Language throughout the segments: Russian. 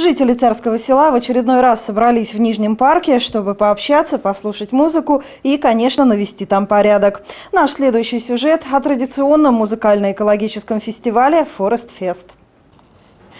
Жители Царского села в очередной раз собрались в Нижнем парке, чтобы пообщаться, послушать музыку и, конечно, навести там порядок. Наш следующий сюжет о традиционном музыкально-экологическом фестивале «Форест Фест».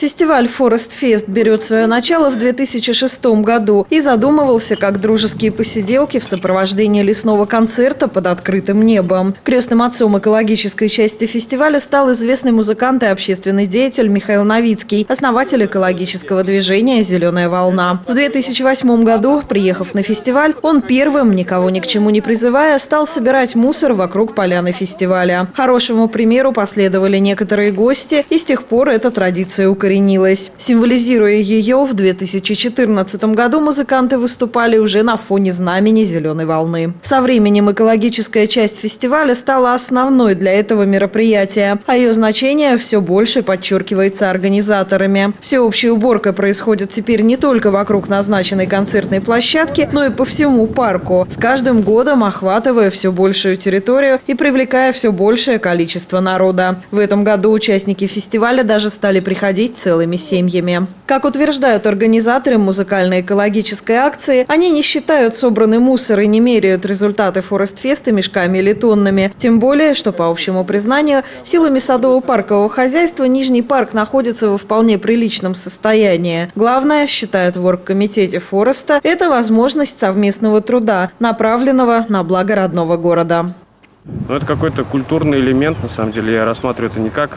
Фестиваль Forest Fest берет свое начало в 2006 году и задумывался как дружеские посиделки в сопровождении лесного концерта под открытым небом. Крестным отцом экологической части фестиваля стал известный музыкант и общественный деятель Михаил Новицкий, основатель экологического движения «Зеленая волна». В 2008 году, приехав на фестиваль, он первым, никого ни к чему не призывая, стал собирать мусор вокруг поляны фестиваля. Хорошему примеру последовали некоторые гости, и с тех пор эта традиция укоренилась укоренилась. Символизируя ее, в 2014 году музыканты выступали уже на фоне знамени «Зеленой волны». Со временем экологическая часть фестиваля стала основной для этого мероприятия, а ее значение все больше подчеркивается организаторами. Всеобщая уборка происходит теперь не только вокруг назначенной концертной площадки, но и по всему парку, с каждым годом охватывая все большую территорию и привлекая все большее количество народа. В этом году участники фестиваля даже стали приходить целыми семьями. Как утверждают организаторы музыкально-экологической акции, они не считают собранный мусор и не меряют результаты Форестфеста мешками или тоннами. Тем более, что по общему признанию, силами садово-паркового хозяйства Нижний парк находится во вполне приличном состоянии. Главное, считают в оргкомитете Фореста, это возможность совместного труда, направленного на благо родного города. Ну, это какой-то культурный элемент, на самом деле. Я рассматриваю это не как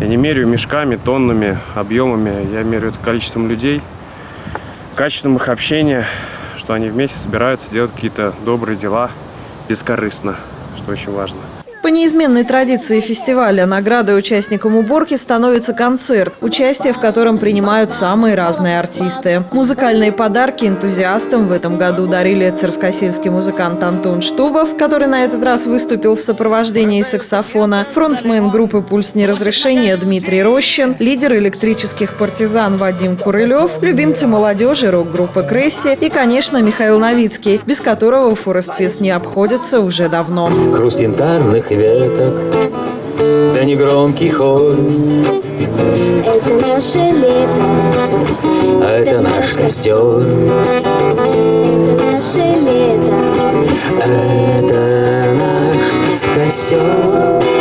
я не меряю мешками, тоннами, объемами. Я меряю это количеством людей, качеством их общения, что они вместе собираются делать какие-то добрые дела бескорыстно, что очень важно. По неизменной традиции фестиваля наградой участникам уборки становится концерт, участие в котором принимают самые разные артисты. Музыкальные подарки энтузиастам в этом году дарили царскосельский музыкант Антон Штубов, который на этот раз выступил в сопровождении саксофона, фронтмен группы «Пульс неразрешения» Дмитрий Рощин, лидер электрических партизан Вадим Курылев, любимцы молодежи рок-группы «Кресси» и, конечно, Михаил Новицкий, без которого Форестфест не обходится уже давно. Хруст янтарных веток, да негромкий хор. Это наше лето, а это наш костер. Это наше лето, это наш костер.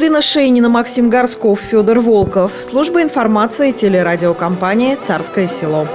Екатерина Шейнина, Максим Горсков, Федор Волков. Служба информации телерадиокомпании «Царское село».